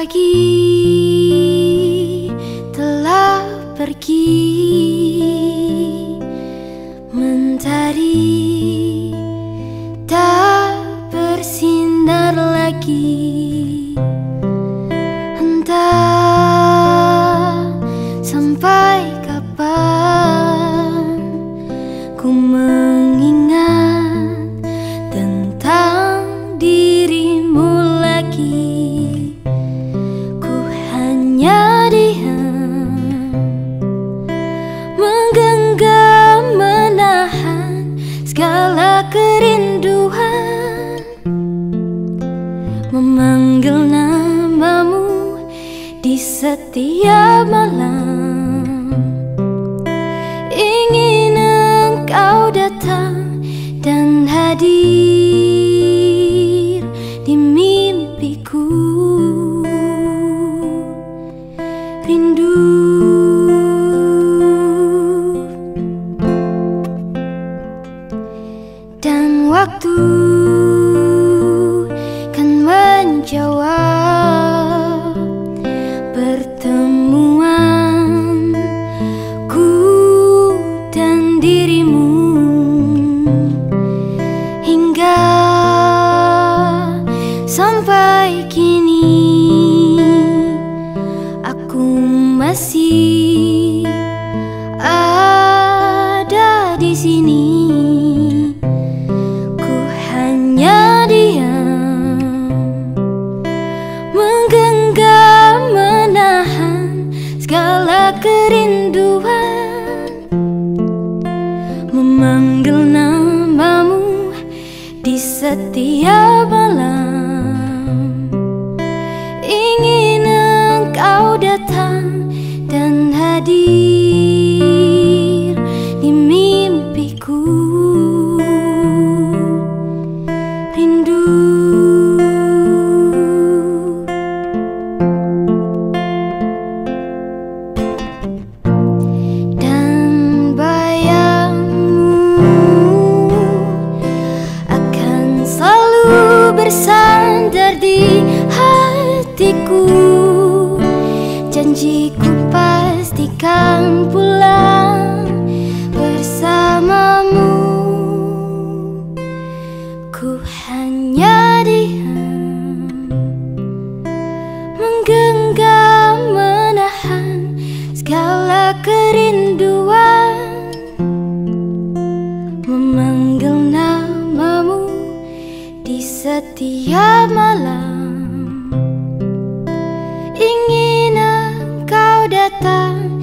Pagi telah pergi Mentari tak bersinar lagi Memanggil namamu di setiap malam. Ingin engkau datang dan hadir di mimpiku. Rindu. Dan waktu sampai kini aku masih ada di sini. Ku hanya diam Menggenggam menahan segala kerinduan Memanggil namamu di setiap malam hatiku janjiku pastikan pulang bersamamu. Ku hanya diam menggenggam menahan segala kerinduan. Memanggil namamu di setiap malam ingin engkau datang